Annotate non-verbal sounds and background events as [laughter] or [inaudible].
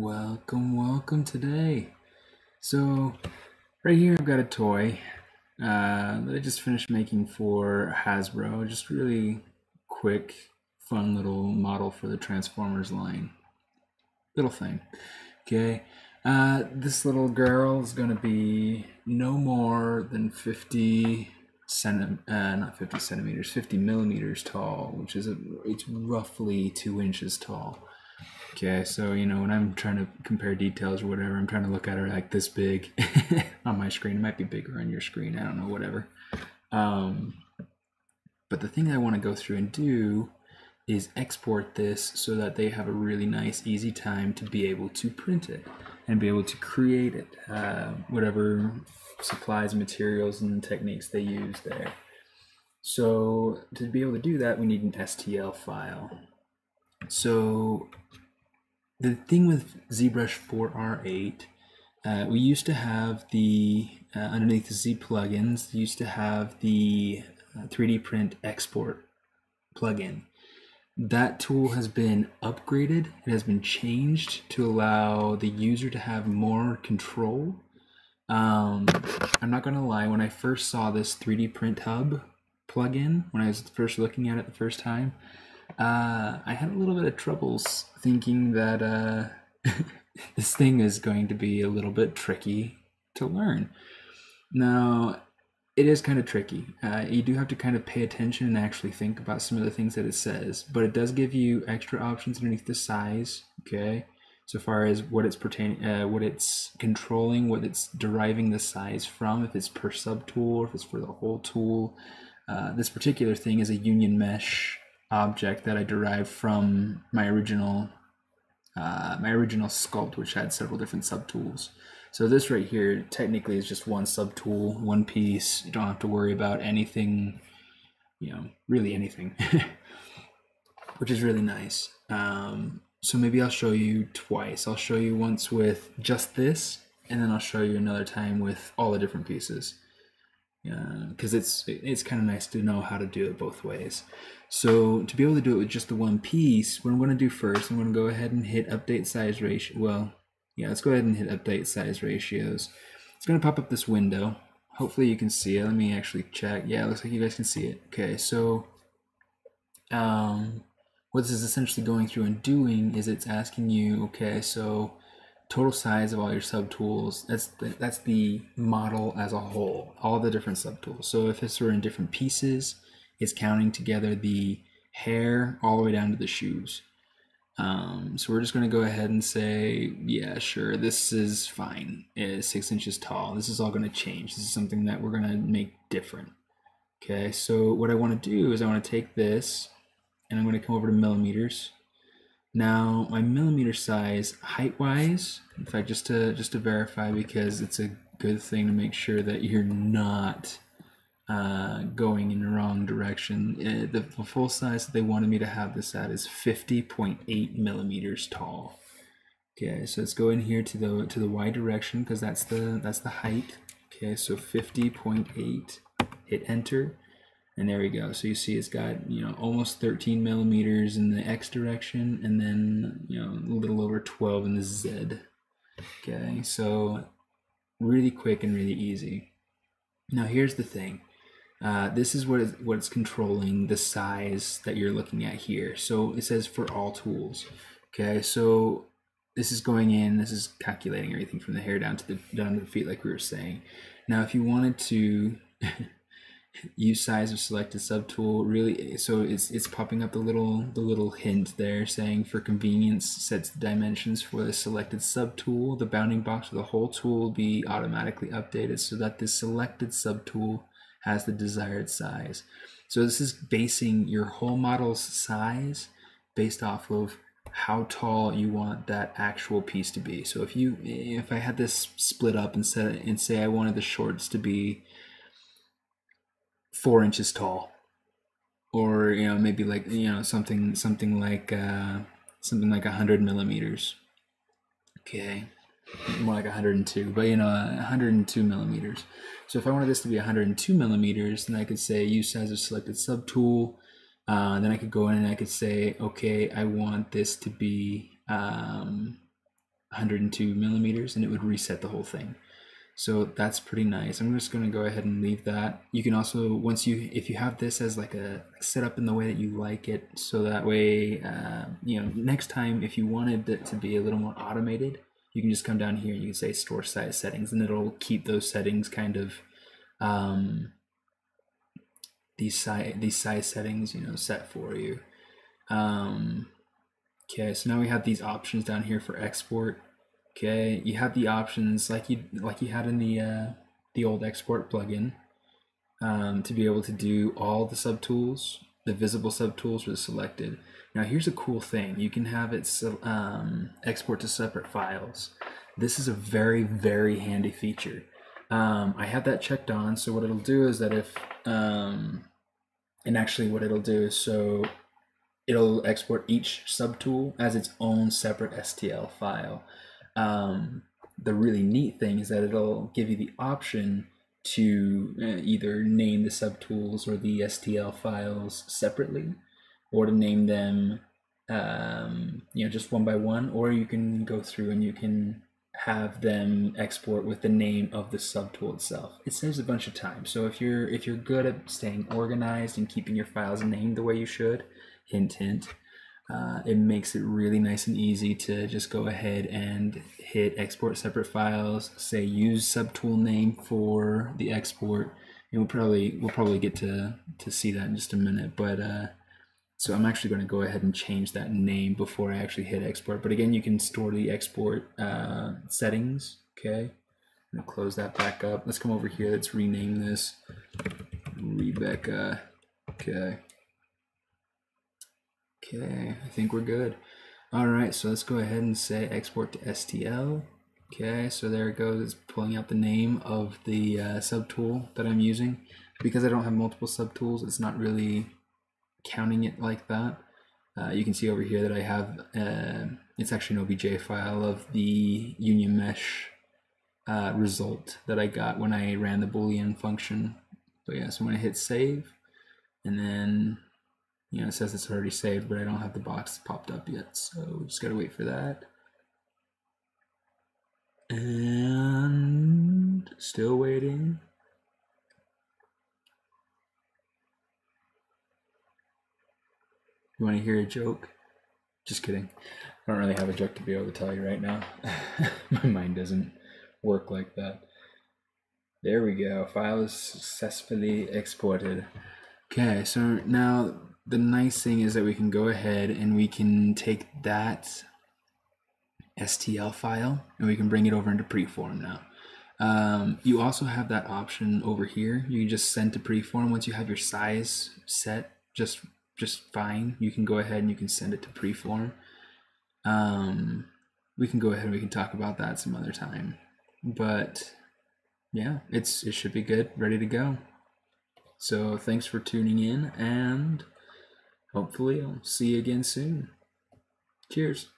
Welcome, welcome today. So, right here I've got a toy uh, that I just finished making for Hasbro. Just really quick, fun little model for the Transformers line. Little thing. Okay. Uh, this little girl is going to be no more than 50 centi- uh, not 50 centimeters, 50 millimeters tall, which is a, it's roughly two inches tall. Okay, so you know when I'm trying to compare details or whatever, I'm trying to look at her like this big [laughs] on my screen. It might be bigger on your screen. I don't know, whatever. Um, but the thing I want to go through and do is export this so that they have a really nice, easy time to be able to print it and be able to create it, uh, whatever supplies, materials, and techniques they use there. So to be able to do that, we need an STL file. So the thing with ZBrush 4R8, uh, we used to have the, uh, underneath the Z plugins, used to have the uh, 3D print export plugin. That tool has been upgraded, it has been changed to allow the user to have more control. Um, I'm not gonna lie, when I first saw this 3D Print Hub plugin, when I was first looking at it the first time, uh, I had a little bit of troubles thinking that uh, [laughs] this thing is going to be a little bit tricky to learn. Now, it is kind of tricky. Uh, you do have to kind of pay attention and actually think about some of the things that it says, but it does give you extra options underneath the size. Okay, so far as what it's pertaining, uh, what it's controlling, what it's deriving the size from, if it's per subtool if it's for the whole tool. Uh, this particular thing is a union mesh object that I derived from my original uh, my original sculpt, which had several different subtools. So this right here technically is just one subtool, one piece. You don't have to worry about anything, you know, really anything, [laughs] which is really nice. Um, so maybe I'll show you twice. I'll show you once with just this, and then I'll show you another time with all the different pieces because it's it's kind of nice to know how to do it both ways. So to be able to do it with just the one piece, what I'm going to do first, I'm going to go ahead and hit update size ratio. Well, yeah, let's go ahead and hit update size ratios. It's going to pop up this window. Hopefully you can see it. Let me actually check. Yeah, looks like you guys can see it. Okay, so um, what this is essentially going through and doing is it's asking you, okay, so total size of all your subtools. That's the, that's the model as a whole, all the different subtools. So if this were in different pieces, it's counting together the hair all the way down to the shoes. Um, so we're just going to go ahead and say, yeah, sure, this is fine. It's six inches tall. This is all going to change. This is something that we're going to make different. Okay, so what I want to do is I want to take this and I'm going to come over to millimeters now my millimeter size height wise, in fact just to just to verify because it's a good thing to make sure that you're not uh, going in the wrong direction. Uh, the, the, full size that they wanted me to have this at is 50.8 millimeters tall. Okay, so let's go in here to the to the y direction because that's the that's the height. Okay, so 50.8. Hit enter. And there we go. So you see it's got, you know, almost 13 millimeters in the X direction and then, you know, a little over 12 in the Z. Okay, so really quick and really easy. Now here's the thing. Uh, this is what is, what's controlling the size that you're looking at here. So it says for all tools. Okay, so this is going in, this is calculating everything from the hair down to the down to the feet like we were saying. Now if you wanted to [laughs] use size of selected subtool really so it's it's popping up the little the little hint there saying for convenience sets the dimensions for the selected subtool the bounding box of the whole tool will be automatically updated so that the selected subtool has the desired size. So this is basing your whole model's size based off of how tall you want that actual piece to be. So if you if i had this split up and set and say i wanted the shorts to be four inches tall. Or you know maybe like you know something something like uh something like 100 millimeters. Okay. More like 102 but you know 102 millimeters. So if i wanted this to be 102 millimeters then i could say use size of selected subtool uh, then i could go in and i could say okay i want this to be um 102 millimeters and it would reset the whole thing. So that's pretty nice. I'm just to go ahead and leave that. You can also, once you, if you have this as like a set up in the way that you like it, so that way, uh, you know, next time if you wanted it to be a little more automated, you can just come down here and you can say store size settings and it'll keep those settings kind of, um, these size, these size settings, you know, set for you. Um, okay, so now we have these options down here for export. Okay, you have the options like you like you had in the uh, the old export plugin um, to be able to do all the subtools. The visible subtools were selected. Now here's a cool thing: you can have it um, export to separate files. This is a very very handy feature. Um, I have that checked on. So what it'll do is that if um, and actually what it'll do is so it'll export each subtool as its own separate STL file. Um, the really neat thing is that it'll give you the option to uh, either name the subtools or the STL files separately, or to name them, um, you know, just one by one, or you can go through and you can have them export with the name of the subtool itself. It saves a bunch of time. So if you're if you're good at staying organized and keeping your files named the way you should, hint hint, uh, it makes it really nice and easy to just go ahead and hit export separate files, say use subtool name for the export. And we'll probably we'll probably get to to see that in just a minute, but uh, so I'm actually going to go ahead and change that name before I actually hit export. But again, you can store the export uh, settings. Okay, I'm gonna close that back up. Let's come over here. Let's rename this Rebecca. Okay. Okay, I think we're good. All right, so let's go ahead and say export to STL. Okay, so there it goes. It's pulling out the name of the uh, subtool that I'm using. Because I don't have multiple subtools, it's not really counting it like that. Uh, you can see over here that I have, uh, it's actually an OBJ file of the union mesh uh, result that I got when I ran the Boolean function. But yeah, so I'm gonna hit save and then you know, it says it's already saved, but I don't have the box popped up yet. So we just gotta wait for that. And still waiting. You want to hear a joke? Just kidding. I don't really have a joke to be able to tell you right now. [laughs] My mind doesn't work like that. There we go. File is successfully exported. Okay, so now the nice thing is that we can go ahead and we can take that STL file and we can bring it over into preform now. Um, you also have that option over here. You can just send to preform once you have your size set just just fine. You can go ahead and you can send it to preform. Um, we can go ahead and we can talk about that some other time. But yeah, it's it should be good, ready to go. So thanks for tuning in and hopefully I'll see you again soon. Cheers.